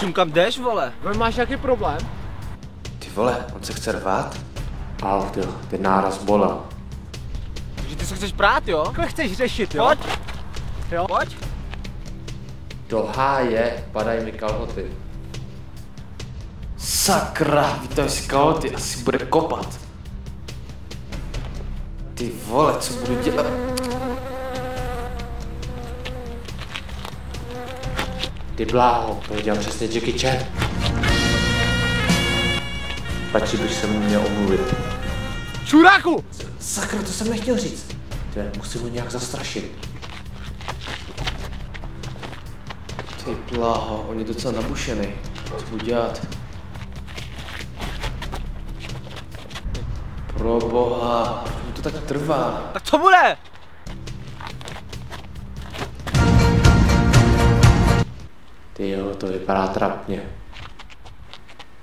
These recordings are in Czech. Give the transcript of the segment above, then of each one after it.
Čum, kam jdeš, vole? Vy máš jaký problém? Ty vole, on se chce rvát? Au, ty, ten náraz bolel. Že ty se chceš prát, jo? Takhle chceš řešit, jo? Pojď, Jo? pojď. Do háje padají mi kalhoty. Sakra, vytoj si kalhoty, asi bude kopat. Ty vole, co budu dělat? Ty bláho, to dělám přesně Jackie Chan. Patří bych se mu měl omluvit. Čuráku! Sakra, to jsem nechtěl říct. Ty, musím ho nějak zastrašit. Ty bláho, on je docela nabušený. Co budu dělat? Pro boha, proč mi to tak trvá? Tak co bude? Ty jo, to vypadá trapně.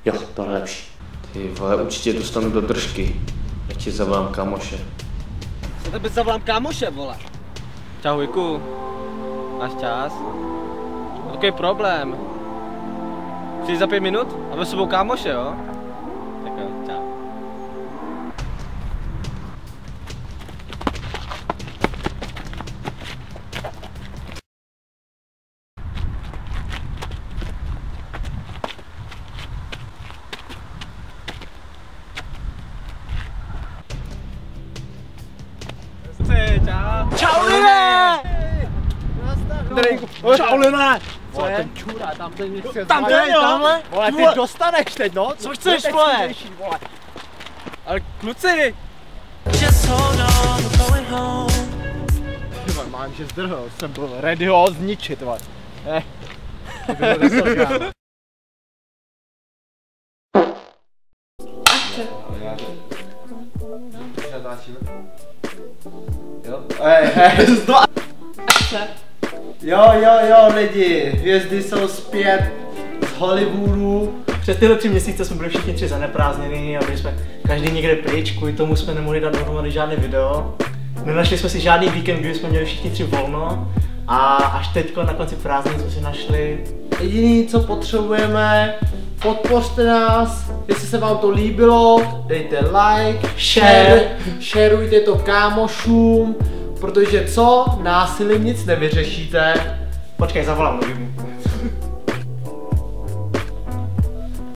Jo, to je lepší. Ty vole, určitě dostanu do držky. Já ti zavolám kamoše. Já tebe zavolám kámoše, vole. Čau, Viku. Máš čas? Jaký problém? Přijď za pět minut a ve sebou kámoše, jo? Čau. Čau, lidé! Čau, Lina! Co je? ten čurá, tam ten chce Tam ten, jo? Vole, Vole, ty dostaneš teď, no. Co chceš, vole? Ale kluci, Ty vole, mám, že zdrhl, jsem byl ready ho zničit, vole. Eh. desetkrát. Jo, hej, zno... Jo, jo, jo, lidi, hvězdy jsou zpět z Hollywoodu. Přes tyhle tři měsíce jsme byli všichni tři zaneprázdnění a byli jsme každý někde pryč, kvůli tomu jsme nemohli dát dohromady žádné video. Nenašli jsme si žádný víkend, kdy jsme měli všichni tři volno a až teď na konci prázdnin jsme si našli Jediný, co potřebujeme, podpořte nás, jestli se vám to líbilo, dejte like, share, shareujte to kámošům, protože co, násilím nic nevyřešíte. Počkej, zavolám mu.